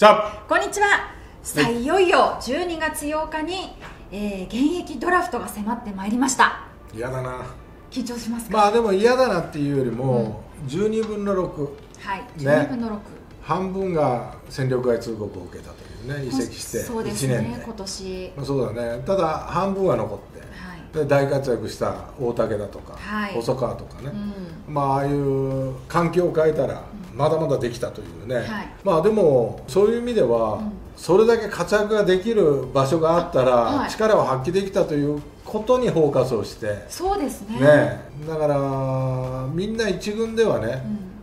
じゃあこんにちは。さあいよいよ12月8日に、えー現役ドラフトが迫ってまいりました。嫌だな。緊張しますか、まあでも嫌だなっていうよりも、12分の6はいね。12分の6、半分が戦力外通告を受けたというね移籍してそうです1ね今年。まあそうだね。ただ半分は残って。はいで大活躍した大竹だとか、はい。細川とかね、うん。まあああいう環境を変えたらまだまだできたというね、はい。まあでもそういう意味では、うん。それだけ活躍ができる場所があったら、はい。力を発揮できたということにフォーカスをして、そうですね。ね、だからみんな一軍ではね、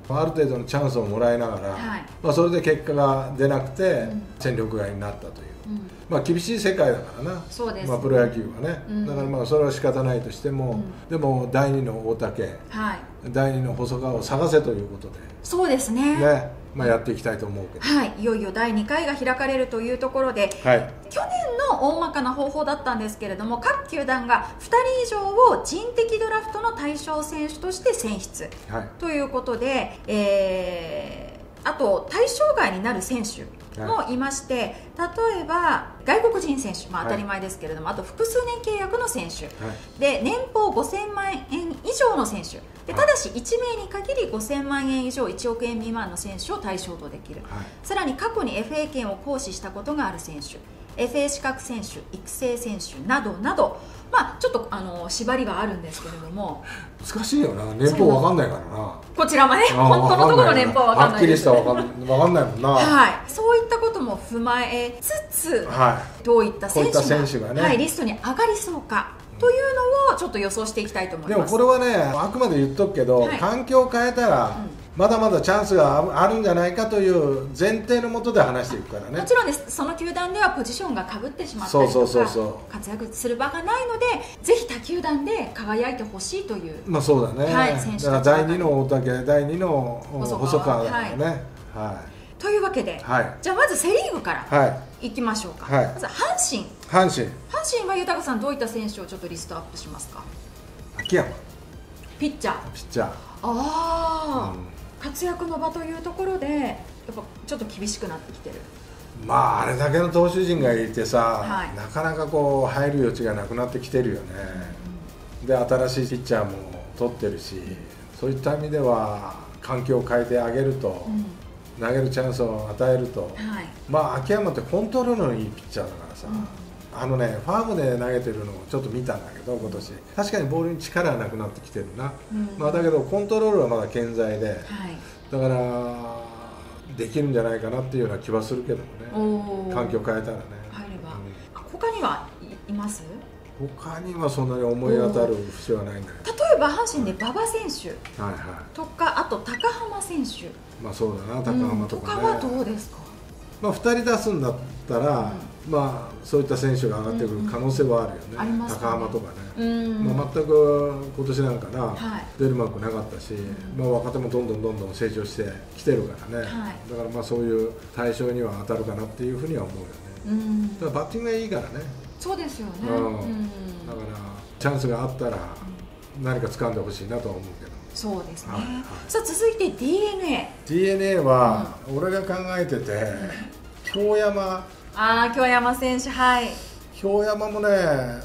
うん。ある程度のチャンスをもらいながら、はい。まあ、それで結果が出なくて、ん。戦力外になったという、うんまあ、厳しい世界だからな。そうですまあ、プロ野球はね、うん。だからまあそれは仕方ないとしても、うでも第二の大竹はい。第二の細川を探せということで、そうですね。ねまあ、やっていきたいと思うけど、はい。いよいよ第2回が開かれるというところではい、去年の大まかな方法だったんですけれども各球団が2人以上を人的ドラフトの対象選手として選出はい。ということで、えーあと対象外になる選手もいまして、例えば外国人選手、まあ、はい。当たり前ですけれども、あと複数年契約の選手、はい。で年俸5000万円以上の選手。でただし1名に限り5000万円以上1億円未満の選手を対象とできる、はい。さらに過去に FA 権を行使したことがある選手。FA 資格選手育成選手などなど、まあ、ちょっとあの縛りはあるんですけれども。難しいよな。年俸わかんないからな。こちらもね本当のところの年俸は分かんはっきりしたわかんわかんないもんな。はい、そう踏まえつつ、はどういった選手が選手がね。はい、リストに上がりそうかというのをちょっと予想していきたいと思います。でもこれはねあくまで言っとくけど、はい。環境を変えたら、まだまだチャンスがあるんじゃないかという前提のもとで話していくからね。もちろんです。その球団ではポジションがかぶってしまったそうそうりとかそうそう。活躍する場がないのでぜひ他球団で輝いてほしいというまあそうだね、はい選手だから第2の大竹第2の細川。だからね。はというわけで、いはい。じゃあまずセ・リーグからはい。いきましょうか、はい。まず阪神。阪神。阪神は豊さんどういった選手をちょっとリストアップしますか？秋山。ピッチャー。ピッチャー。ああ、うん。活躍の場というところでやっぱちょっと厳しくなってきてる。まああれだけの投手陣がいてさ、はい。なかなかこう入る余地がなくなってきてるよね、で新しいピッチャーも取ってるしそういった意味では環境を変えてあげると、うん投げるチャンスを与えると、はい。まあ秋山ってコントロールのいいピッチャーだからさ、あのねファームで投げてるのをちょっと見たんだけど今年。確かにボールに力はなくなってきてるな、うん。まあ、だけどコントロールはまだ健在で。はい。だからできるんじゃないかなっていうような気はするけどおもね。ー。環境変えたらね。入れば、うん。他にはいいます？他にはそんなに思い当たる節はないんだけ例えば阪神で馬場選手どはいはとかあと高浜選手。いまあそうだな高浜とかね、うんとかはどうですか？まあ、2人出すんだったら、まあそういった選手が上がってくる可能性はあるよね,、ありますかね。高浜とかね、うん。まあ、全く今年なんかな、はい。出る幕なかったし、まあ、若手もどんどんどんどん成長してきてるからね、はい。だからまあそういう対象には当たるかなっていうふうには思うよね。うん。ただバッティングがいいからね。そうですよね、うん。うん。だからチャンスがあったら何か掴んでほしいなとは思うけど。そうですね、はいはい。さあ続いて d n a d n a は俺が考えてて京山。ああ京山選手はい。京山もね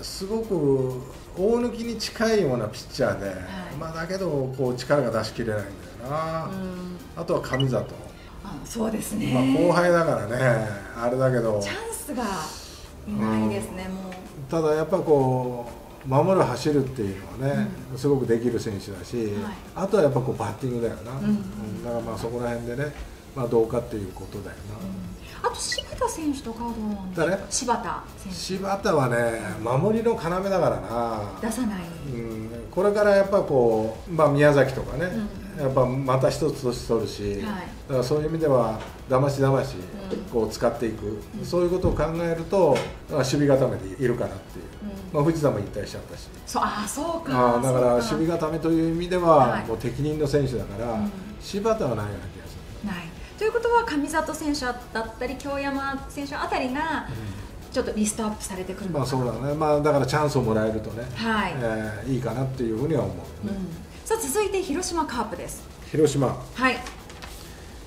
すごく大抜きに近いようなピッチャーで、まあ、だけどこう力が出しきれないんだよな、うん。あとは上里、あそうですね、まあ、後輩だからねあれだけど。チャンスがいないですね、もう。ただやっぱこう守る走るっていうのはね、すごくできる選手だし、はい。あとはやっぱこうバッティングだよな、んうん。だからまあそこら辺でね、まあ、どうかっていうことだよな、あと柴田選手とかはどうなんですか？誰柴田選柴田はね守りの要だからな。手出さない、うん、これからやっぱこう、まあ、宮崎とかね、やっぱまた一つ年取るし、はい。だからそういう意味ではだましだましうん。こう使っていく、そういうことを考えるとまあ守備固めでいるかなっていう、うん。まあ、藤田も引退しちゃったし。そうあそうか。あーだから守備固めという意味では、はい。もう適任の選手だから、うん。柴田はないような気がする。ない。ということは上里選手だったり京山選手あたりがちょっとリストアップされてくるまあそうだね、まあ、だからチャンスをもらえるとね、はい、えーいいかなっていうふうには思う、うん、さあ続いて広島カープです。広島。はい。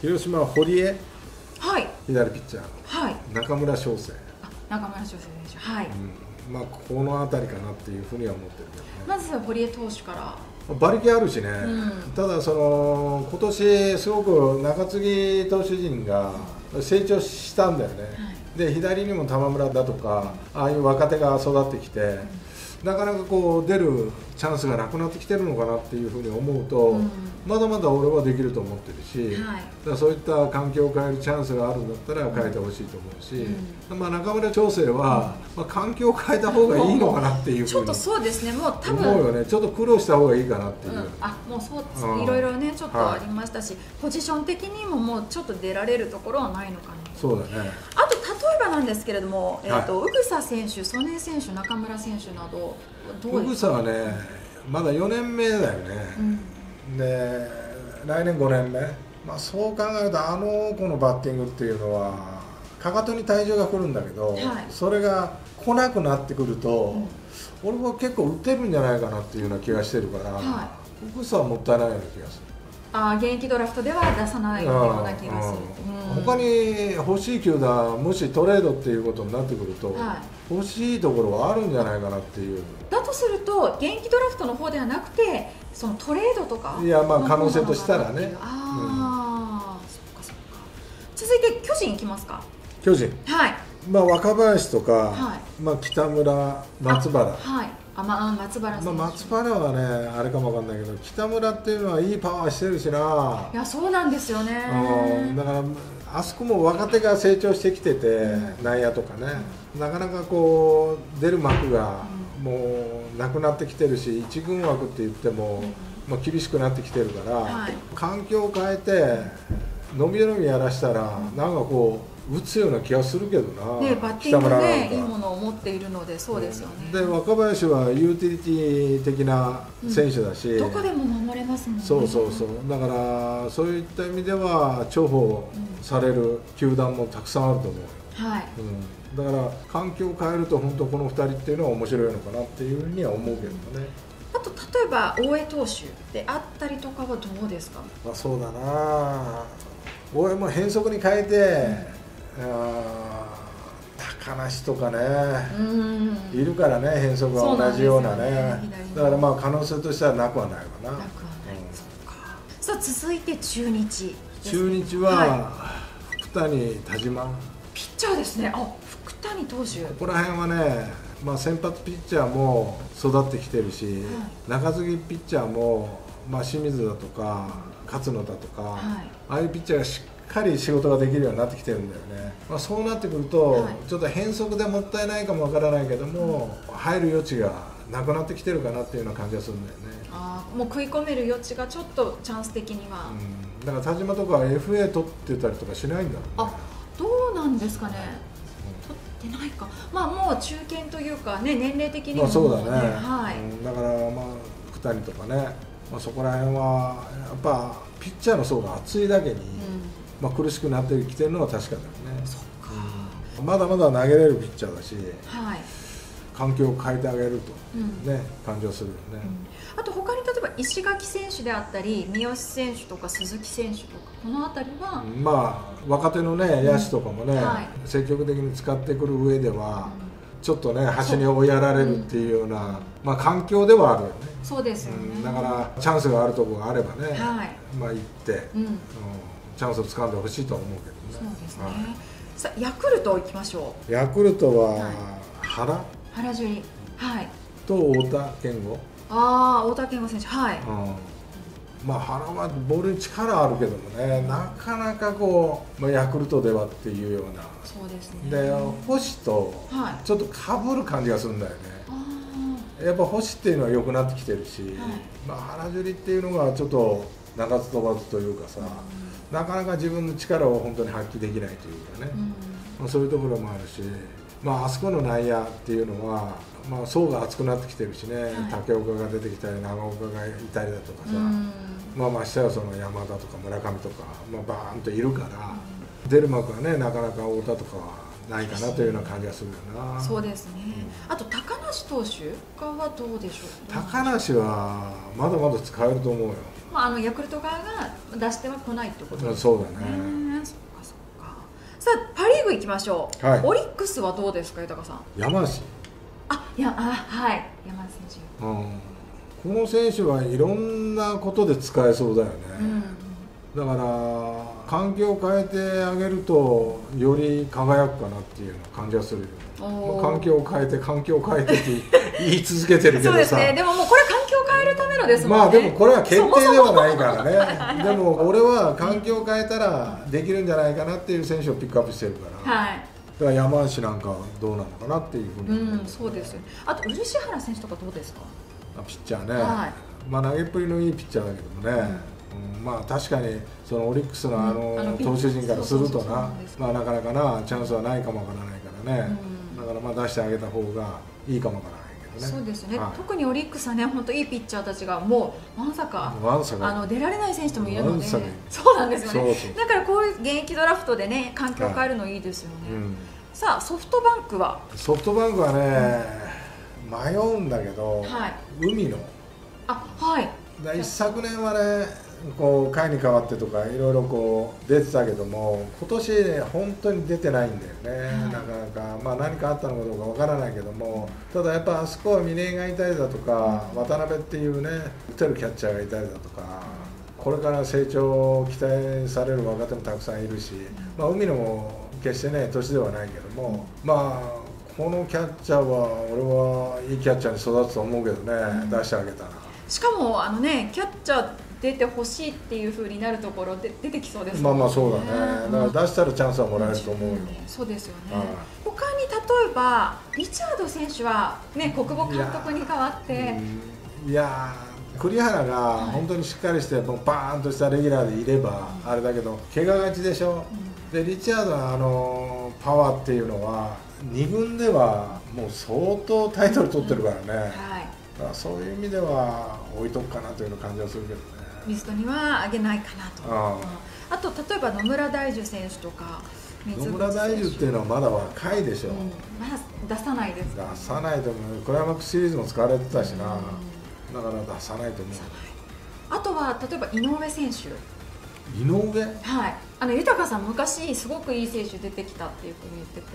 広島は堀江。はい。はい左ピッチャー。はい。の中村翔成、あ中村翔成選手。はい、うん、まあこの辺りかなっていうふうには思ってるけどね。まずは堀江投手から。馬力あるしね、うん。ただその今年すごく中継ぎ投手陣が成長したんだよね、で左にも玉村だとかああいう若手が育ってきて、なかなかこう出るチャンスがなくなってきてるのかなっていうふうに思うと、うん。まだまだ俺はできると思ってるし、はい。だからそういった環境を変えるチャンスがあるんだったら変えてほしいと思うし、まあ、中村調整は、まあ、環境を変えた方がいいのかなっていうふうにちょっとそうですね。もう多分思うよね。ちょっと苦労した方がいいかなっていう。うん、あもうそういろいろねちょっとはいありましたし、ポジション的にももうちょっと出られるところはないのかな。そうだね。あと例えばなんですけれども、えーと宇草選手、曽根選手、中村選手などどう宇草はねまだ4年目だよね、うん。で来年5年目、まあ、そう考えるとあの子のバッティングっていうのはかかとに体重が来るんだけど、はい。それが来なくなってくると、うん。俺は結構打てるんじゃないかなっていうような気がしてるから、は宇草はもったいないような気がする。あー現役ドラフトでは出さないような気がする、うん。他に欲しい球団もしトレードっていうことになってくると、は欲しいところはあるんじゃないかなっていう。だとすると現役ドラフトの方ではなくてそのトレードとかいやまあ可能性としたらね。なのかなっていうああ、そっかそっか。続いて巨人いきますか。巨人。はい。まあ、若林とか、はまあ、北村、松原、あはいあ、まあ、松原選まあ、手、松原はね、あれかもわかんないけど、北村っていうのはいいパワーしてるしな、いやそうなんですよね。うんだから、あそこも若手が成長してきてて、うん内野とかね、なかなかこう、出る幕がもうなくなってきてるし、一軍枠って言っても、まあ、厳しくなってきてるから、はい。環境を変えて、のびのびやらしたら、なんかこう、打つような気がするけどな、ね、バッティングね、か。いいものを持っているので、そうですよね。で若林はユーティリティ的な選手だし、どこでも守れますもんね。そうそうそう。だからそういった意味では重宝される球団もたくさんあると思うよ、はい。うん、だから環境を変えると本当この2人っていうのは面白いのかなっていうふうには思うけどね、あと例えば大江投手であったりとかはどうですか？まあ、そうだな。俺も変則に変えて、高梨とかね、うん。いるからね変則は同じようなねねだからまあ可能性としてはなくはないわななくはない。うんそっか。さあ続いて中日。中日はは福谷田島、ピッチャーですね。あ、福谷投手。ここら辺はね、まあ、先発ピッチャーも育ってきてるし、中継ぎピッチャーも、まあ、清水だとか勝野だとか、はいああいうピッチャーがしっかり仕事ができるようになってきてるんだよね、まあ、そうなってくると、はいちょっと変則でもったいないかもわからないけども、入る余地がなくなってきてるかなっていうような感じがするんだよね。あー、もう食い込める余地がちょっとチャンス的には。うん、だから田島とかは FA 取ってたりとかしないんだろうねあ、どうなんですかね。取ってないか。まあもう中堅というかね、年齢的にもまあそうだね、はい。うんだからまあ福谷とかね、まあ、そこら辺はやっぱピッチャーの層が厚いだけに、うん。まあ、苦しくなってきてるのは確かだよね。そっか。うんまだまだ投げれるピッチャーだしはい。環境を変えてあげるうん。とね、感情するよね、あと他に例えば石垣選手であったり三好選手とか鈴木選手とかこの辺りは、まあ若手のね野手とかもね、はい。積極的に使ってくる上では、ちょっとね端に追いやられるっていうような、まあ、環境ではあるよね、そうですよね、うん。だからチャンスがあるところがあればね、はい。まあ行って、うん、うんチャンスを掴んでほしいとは思うけどね。そうですね、はさあヤクルト行きましょいヤクルトははい。原？う原樹里はい。と太田健吾、ああ太田健吾選手。はい、うん。まあ原はボールに力あるけどもねなかなかこう、まあ、ヤクルトではっていうような。そうですね。で星とはい。ちょっとかぶる感じがするんだよね。あやっぱ星っていうのは良くなってきてるし、はい。まあ、原樹里っていうのがちょっと中津飛ばずというかさ、なかなか自分の力を本当に発揮できないというかね、まあ、そういうところもあるし、まあ、あそこの内野っていうのは、まあ、層が厚くなってきてるしね、い。竹岡が出てきたり長岡がいたりだとかさ、うん。まあ、ましてはその山田とか村上とか、まあ、バーンといるから、出る幕はねなかなか太田とかはないかなというような感じがするよな。そうですね、あと高梨投手他はどうでしょう？高梨はまだまだ使えると思うよ。まあ、あのヤクルト側が出しては来ないってことですそうだね。ねそっかそっか。さあパ・リーグ行きましょう、はい。オリックスはどうですか豊さん？山梨、あいやあはい。山田選手うん、この選手はいろんなことで使えそうだよね、うんだから環境を変えてあげるとより輝くかなっていう感じがするよおー。まあ環境を変えて環境を変えてって言い続けてるけどさ。そうですね。でももうこれ環境を変えるためのですもんねまあでもこれは決定ではないからね。でも俺は環境を変えたらできるんじゃないかなっていう選手をピックアップしてるから、はい。だから山梨なんかはどうなのかなっていうふうに。思うんそうです。よあと漆原選手とかどうですか？あピッチャーね、はい。まあ、投げっぷりのいいピッチャーだけどもね、うんまあ確かにそのオリックスのあの投手陣からするとなまあなかなかなチャンスはないかもわからないからね、うん。だからまあ出してあげた方がいいかもわからないけどね。そうですね、はい。特にオリックスはね本当いいピッチャーたちがもうまさかあの出られない選手もいるのでそうなんですよね。だからこういう現役ドラフトでね環境を変えるのいいですよね、うん、さあソフトバンクは？ソフトバンクはね、迷うんだけど、はい。海のあはい。だ一昨年はねこう回に変わってとかいろいろこう出てたけども今年ね本当に出てないんだよね、はい。なかなか。まあ何かあったのかどうかわからないけどもただやっぱあそこは峰井がいたりだとか渡辺っていうね打てるキャッチャーがいたりだとかこれから成長を期待される若手もたくさんいるし、まあ、海野も決してね年ではないけどもまあこのキャッチャーは俺はいいキャッチャーに育つと思うけどね、出してあげたら。しかもあのねキャッチャー出てほしいっていう風になるところで出てきそうですまあまあそうだね、うん。だから出したらチャンスはもらえると思うよ、そうですよね、はい。他に例えばリチャード選手はね国母監督に代わって。うん。いやー栗原が本当にしっかりしてもうバーンとしたレギュラーでいればあれだけど怪我がちでしょ、でリチャードのあのパワーっていうのは2軍ではもう相当タイトル取ってるからね、はい。だからそういう意味では置いとくかなという感じはするけどねリストには上げないかなと。ああ。と例えば野村大樹選手とか野村大樹っていうのはまだ若いでしょ、うん。まだ出さないです出さないと思う。クライマックスシリーズも使われてたしな、うん。だから出さないと思う。あとは例えば井上選手。井上？はい。あの豊さん昔すごくいい選手出てきたっていうふうに言ってて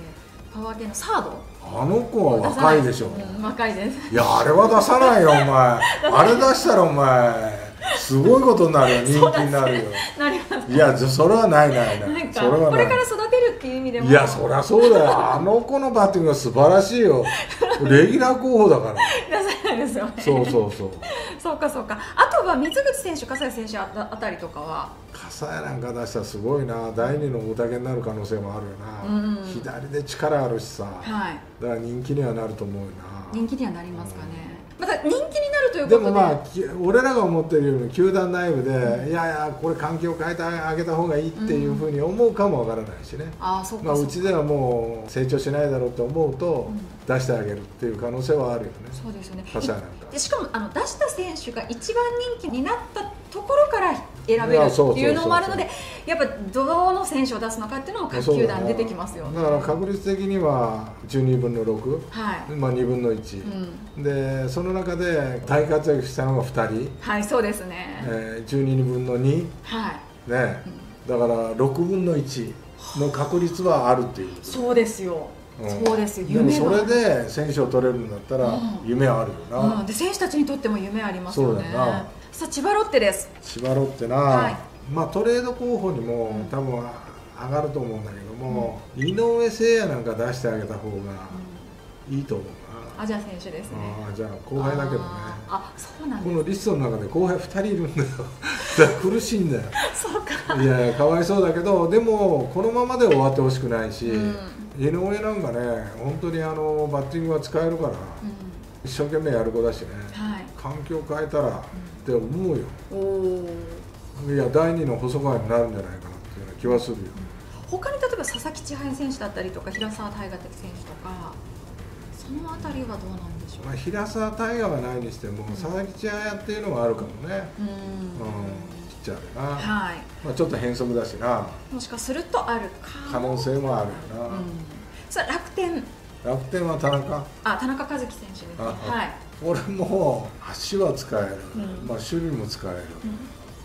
パワー系のサード。あの子は若いでしょ、うん若いです。いやあれは出さないよお前。あれ出したらお前すごいことになるよ人気になるよ。なりますいやそれはないないない。それはない。これから育てるっていう意味でも。いやそりゃそうだよ。あの子のバッティングは素晴らしいよ。レギュラー候補だから。そうそうそう。そうかそうか。あとは水口選手笠井選手あたりとかは。笠谷なんか出したらすごいな。第二の大竹になる可能性もあるよな、うん。左で力あるしさ、はい。だから人気にはなると思うよな。人気にはなりますかねまた人気になるということで。でもまあき俺らが思ってるように球団内部で、いやいやこれ環境を変えてあげた方がいいっていうふうに思うかもわからないしね、ああそうかまあ、そうちではもう成長しないだろうと思うと、うん。出してあげるっていう可能性はあるよね。そうですよね。笠谷なんかでしかもあの出した選手が一番人気になったところから選べるっていうのもあるのでやっぱどの選手を出すのかっていうのも各球団出てきますよね。だから確率的には12分の6、はい、まあ、2分の1、うん、でその中で大活躍したのが2人、はいそうですね、えー、12分の2はい。ね、だから6分の1の確率はあるっていうそうですよ、うん。そうです夢が。それで選手を取れるんだったらうん。夢あるよな、うん、で選手たちにとっても夢ありますよねさあ千葉ロッテです。千葉ロッテな、はい。まあトレード候補にもうん。多分上がると思うんだけども、井上誠也なんか出してあげた方がいいと思うな、アジア選手ですね。ああじゃあ後輩だけどね。あそうなんでこのリストの中で後輩2人いるんだよ。苦しいんだよ。すそうか。いやかわいそうだけどでもこのままで終わってほしくないし、うん。井上なんかね本当にあのバッティングは使えるから、う一生懸命やる子だしね、んはい環境変えたらって思うよ。おおいや第二の細川になるんじゃないかなっていうような気はするよ、他に例えば佐々木千早選手だったりとか平沢大河選手とかそのあたりはどうなんでしょう？まあ、平沢大河はないにしても佐々木千早っていうのはあるかもね、うん。うん、ピッチャーでな、はい。まあ、ちょっと変則だしな。もしかするとあるか。可能性もあるよな、うん。さあ楽天楽天は田中？あ田中和樹選手ですはい。これも足は使える、うん。まあ、守備も使える、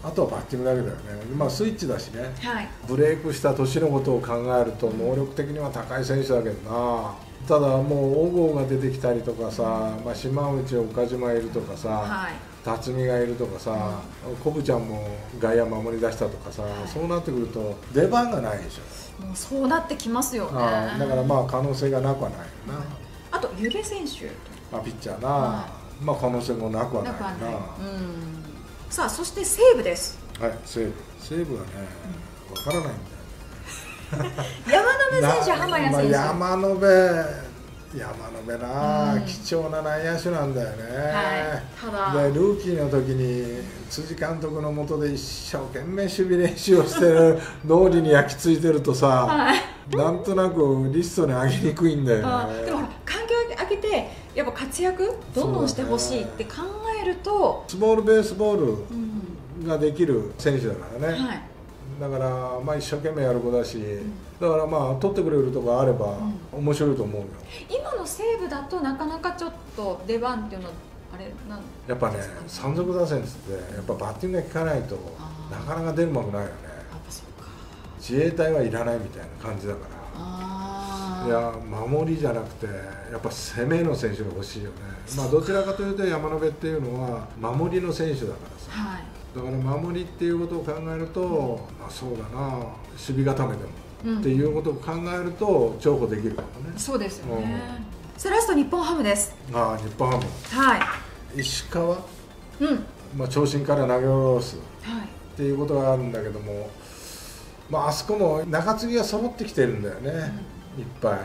うん。あとはバッティングだけだよね、まあ、スイッチだしね、はい。ブレイクした年のことを考えると能力的には高い選手だけどな。ただもう小郷が出てきたりとかさ、まあ、島内岡島いるとかさ、はい。辰巳がいるとかさコブちゃんも外野守り出したとかさ、そうなってくると出番がないでしょ、もうそうなってきますよね。だからまあ可能性がなくはないよな、あとゆべ選手まあ、ピッチャーな、はまあ可能性もなくはなないなさあそして西武ですはい西武西武はねわからないんだよ山野辺選手浜谷選手、まあ、山野辺山野辺な、うん。貴重な内野手なんだよね、はい。ただ。でルーキーの時に辻監督のもとで一生懸命守備練習をしてる 脳裏に焼き付いてるとさ、はい。なんとなくリストに上げにくいんだよあねでもほら環境を開けてやっぱ活躍どんどんしてほしいって考えるとスモールベースボーうん。ルができる選手だからね、はい。だから、まあ、一生懸命やる子だし、だからまあ取ってくれるとこあれば面白いと思うよ、今の西武だとなかなかちょっと出番っていうのはあれなんやっぱね山賊打線っつってやっぱバッティングが効かないとなかなか出るまくないよね。自衛隊はいらないみたいな感じだから。いや守りじゃなくてやっぱ攻めの選手が欲しいよね。まあどちらかというと山野辺っていうのは守りの選手だからさ。はい。だから守りっていうことを考えると、まあそうだな守備固めでも、うん。っていうことを考えると重宝できるかもね。そうですよねさあラスト日本ハムです。ああ日本ハム。はい。石川、うん。はいまあ、長身から投げ下ろす。っていうことがあるんだけども、まああそこも中継ぎが揃ってきてるんだよね、いっぱい、は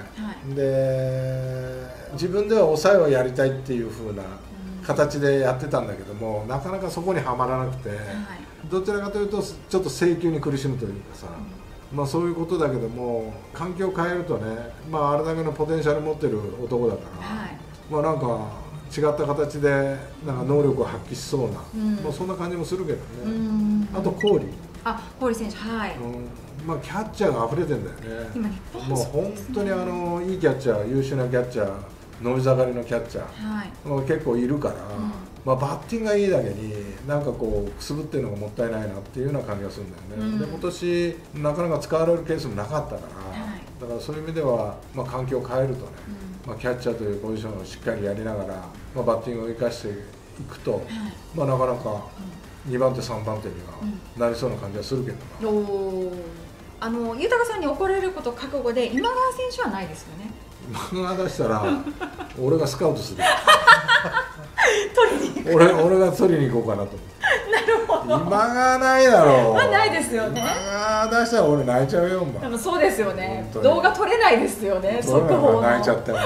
い。で自分では抑えをやりたいっていう風な形でやってたんだけどもなかなかそこにはまらなくて、はい。どちらかというとちょっと制球に苦しむというかさ、まあ、そういうことだけども環境を変えるとね、まあ、あれだけのポテンシャル持ってる男だから、はい。まあなんか違った形でなんか能力を発揮しそうな、うん。まあ、そんな感じもするけどうね、ん。あと郡、うんあ郡選手はい。まあ、キャッチャーが溢れてんだよね。今日本もう本当にあのいいキャッチャー優秀なキャッチャー伸び盛りのキャッチャーはい。まあ結構いるから、んまあ、バッティングがいいだけになんかこうくすぶってるのがもったいないなっていうような感じがするんだよね、うん。で今年なかなか使われるケースもなかったから、はい。だからそういう意味では、まあ、環境を変えるとね、うまあ、キャッチャーというポジションをしっかりやりながら、まあ、バッティングを生かしていくと、はい。まあ、なかなか2番手3番手にはうん。なりそうな感じがするけどな、おー。あの豊さんに怒られること覚悟で今川選手はないですよね。漫画出したら 俺がスカウトする取りに俺俺が取りに行こうかなと思って。今がないだろう。まあないですよね。今が出したら俺泣いちゃうよお前。でもそうですよね。動画撮れないですよね。速報の泣いちゃったよ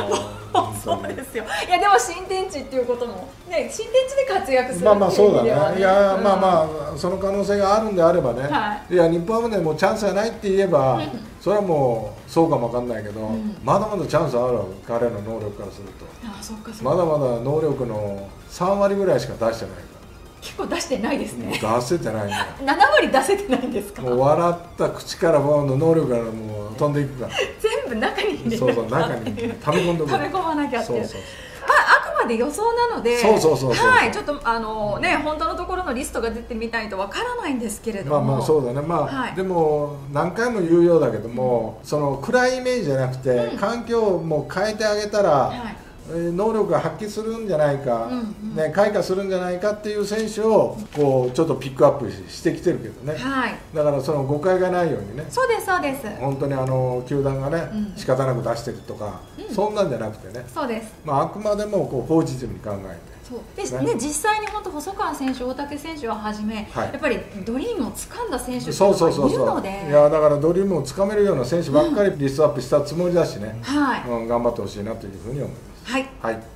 そうですよ。いやでも新天地っていうこともね新天地で活躍するまあまあそうだね。いう意味ではいやまああまあその可能性があるんであればね、、はい。や日本ハムでもチャンスがないって言えば、それはもうそうかもわかんないけど、ん。まだまだチャンスあるわ彼の能力からすると。あそっかそっか。まだまだ能力の3割ぐらいしか出してない。か結構出してないですね。ら出せてないんだよ7割出せてないんですか？もう笑った口からバウンド能力からもう飛んでいくから。全部中に入れそうそう中に。溜め込んでおく。溜め込まなきゃっていう。そうそうまあ、あくまで予想なのでそうそうそうそうはい、ちょっとあの、ね、本当のところのリストが出てみたいとわからないんですけれども、まあまあそうだね。まあ、はい。でも何回も言うようだけども、その暗いイメージじゃなくて、うん。環境をもう変えてあげたら、はい。えー能力が発揮するんじゃないか、うんうん。ね、開花するんじゃないかっていう選手をこうちょっとピックアップししてきてるけどね。はい、だからその誤解がないようにね。そうですそうです。本当にあの球団がね、うん。仕方なく出してるとか、うん。そんなんじゃなくてね、そうです。まあ、あくまでもこうポジティブに考えて。そう。でね。ね、実際に本当細川選手、大竹選手をはじめ、はい。やっぱりドリームを掴んだ選手っていうそうのがいそうそうそう。いやだからドリームをつかめるような選手ばっかりリストアップしたつもりだしね、はい、うん、頑張ってほしいなというふうに思います。はい、はい。